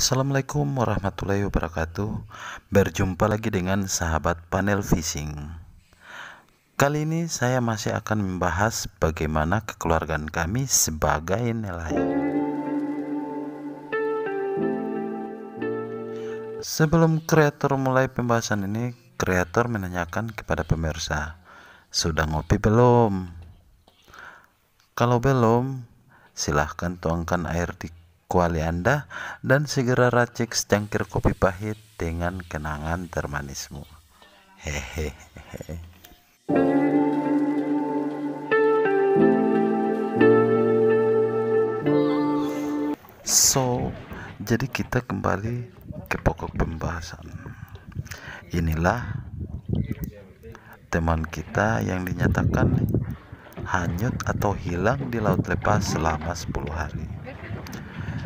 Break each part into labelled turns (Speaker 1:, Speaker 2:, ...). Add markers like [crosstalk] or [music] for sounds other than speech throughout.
Speaker 1: Assalamualaikum warahmatullahi wabarakatuh. Berjumpa lagi dengan sahabat panel fishing Kali ini saya masih akan membahas bagaimana kekeluargaan kami sebagai nelayan. Sebelum kreator mulai pembahasan ini Kreator menanyakan kepada pemirsa Sudah ngopi belum? Kalau belum silahkan tuangkan air di kuali Anda dan segera racik secangkir kopi pahit dengan kenangan termanismu. Hehehe. So, jadi kita kembali ke pokok pembahasan. Inilah teman kita yang dinyatakan hanyut atau hilang di laut lepas selama 10 hari.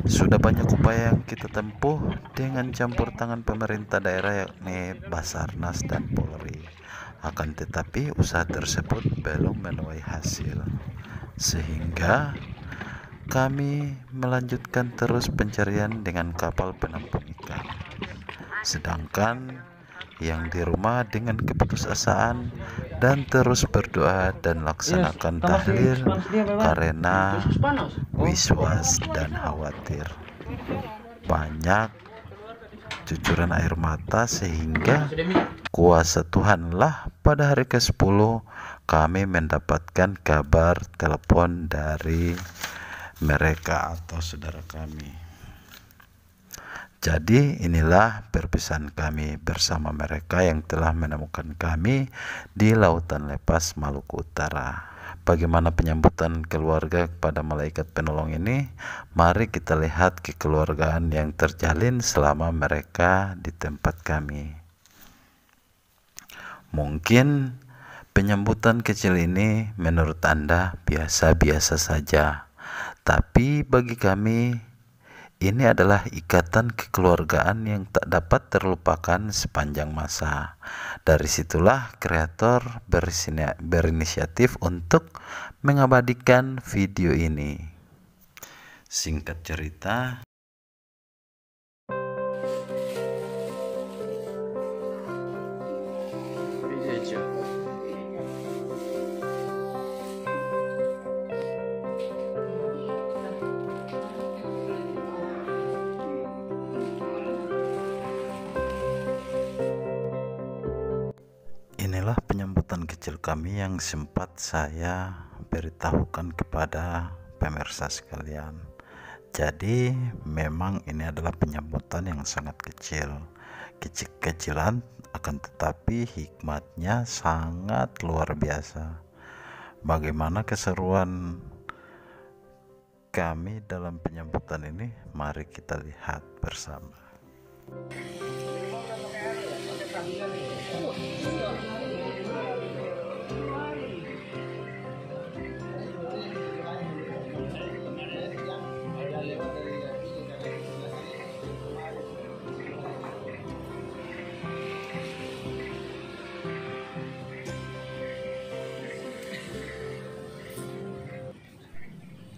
Speaker 1: Sudah banyak upaya yang kita tempuh dengan campur tangan pemerintah daerah yakni Basarnas dan Polri. Akan tetapi usaha tersebut belum menuai hasil. Sehingga kami melanjutkan terus pencarian dengan kapal penampung ikan. Sedangkan yang di rumah dengan keputusasaan dan terus berdoa dan laksanakan tahlil karena wiswas dan khawatir. Banyak cucuran air mata sehingga kuasa Tuhanlah pada hari ke-10 kami mendapatkan kabar telepon dari mereka atau saudara kami jadi inilah perpisahan kami bersama mereka yang telah menemukan kami di lautan lepas Maluku Utara. Bagaimana penyambutan keluarga kepada malaikat penolong ini? Mari kita lihat kekeluargaan yang terjalin selama mereka di tempat kami. Mungkin penyambutan kecil ini menurut Anda biasa-biasa saja, tapi bagi kami ini adalah ikatan kekeluargaan yang tak dapat terlupakan sepanjang masa. Dari situlah kreator berinisiatif untuk mengabadikan video ini. Singkat cerita, inilah penyambutan kecil kami yang sempat saya beritahukan kepada pemirsa sekalian. Jadi memang ini adalah penyambutan yang sangat kecil. Kecil-kecilan akan tetapi hikmatnya sangat luar biasa. Bagaimana keseruan kami dalam penyambutan ini? Mari kita lihat bersama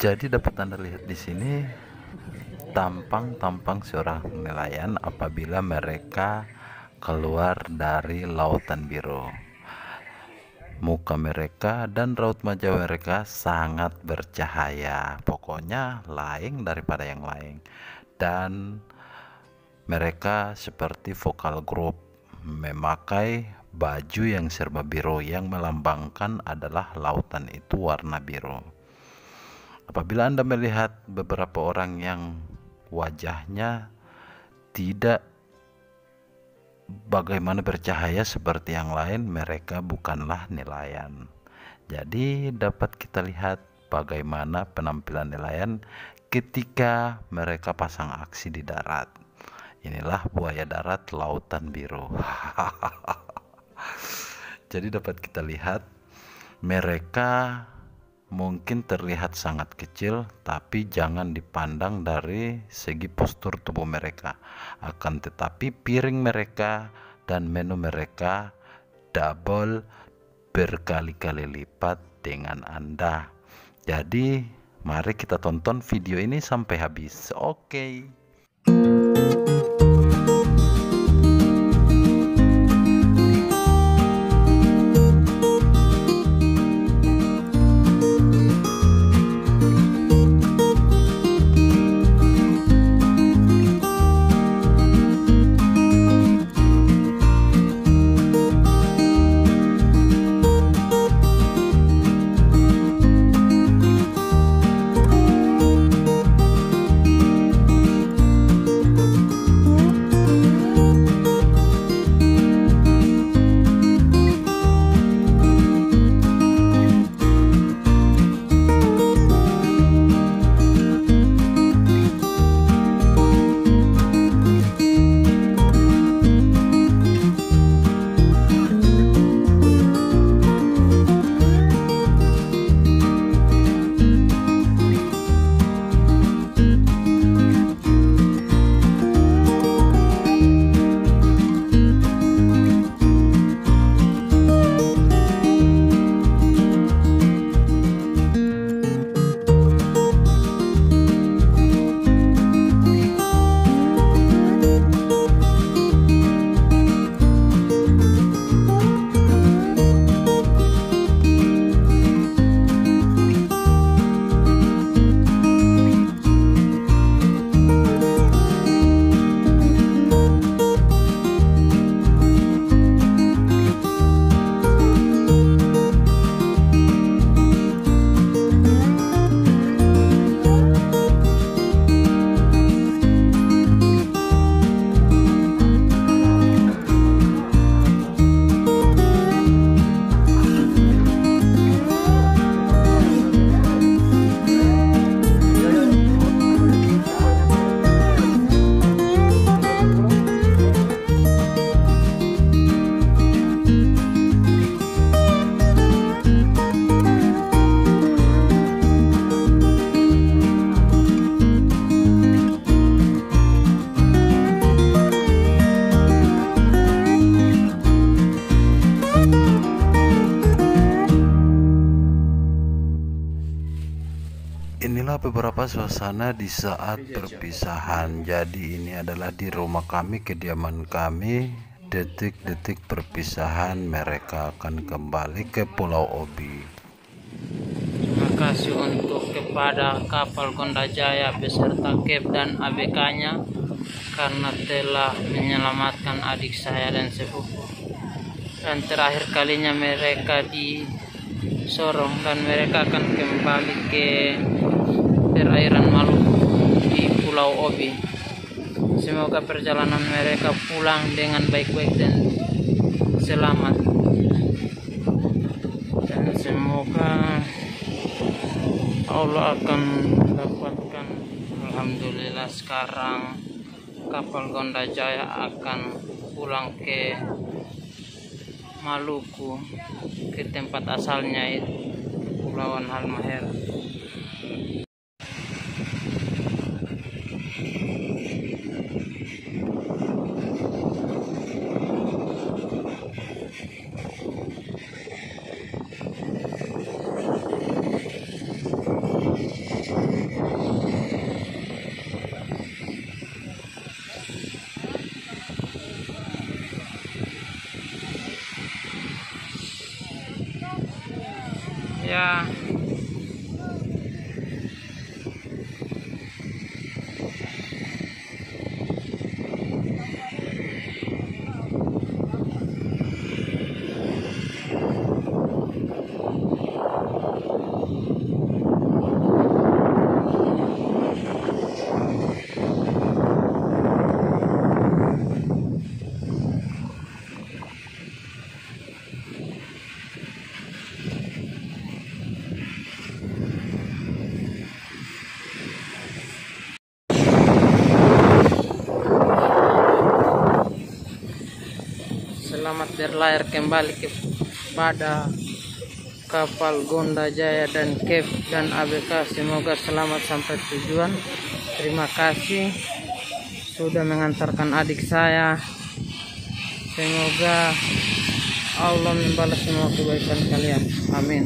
Speaker 1: Jadi dapat Anda lihat di sini tampang-tampang seorang nelayan apabila mereka keluar dari lautan biru. Muka mereka dan raut wajah mereka sangat bercahaya. Pokoknya lain daripada yang lain. Dan mereka seperti vokal grup memakai baju yang serba biru yang melambangkan adalah lautan itu warna biru Apabila Anda melihat beberapa orang yang wajahnya tidak bagaimana bercahaya seperti yang lain, mereka bukanlah nelayan. Jadi, dapat kita lihat bagaimana penampilan nelayan ketika mereka pasang aksi di darat. Inilah buaya darat lautan biru. [laughs] Jadi, dapat kita lihat mereka mungkin terlihat sangat kecil, tapi jangan dipandang dari segi postur tubuh mereka. Akan tetapi, piring mereka dan menu mereka double berkali-kali lipat dengan Anda. Jadi, mari kita tonton video ini sampai habis. Oke. Okay. Beberapa suasana di saat perpisahan. Jadi ini adalah di rumah kami kediaman kami. Detik-detik perpisahan mereka akan kembali ke Pulau Obi.
Speaker 2: Terima kasih untuk kepada kapal Konda Jaya beserta Kep dan ABK-nya karena telah menyelamatkan adik saya dan sepupu. Dan terakhir kalinya mereka di Sorong dan mereka akan kembali ke perairan Maluku di Pulau Obi. Semoga perjalanan mereka pulang dengan baik-baik dan selamat. Dan semoga Allah akan mendapatkan Alhamdulillah sekarang kapal Gonda Jaya akan pulang ke Maluku ke tempat asalnya itu Kepulauan Halmahera. Yeah. Berlayar kembali kepada kapal Gonda Jaya dan Cape dan ABK. Semoga selamat sampai tujuan. Terima kasih sudah mengantarkan adik saya. Semoga Allah membalas semua kebaikan kalian. Amin.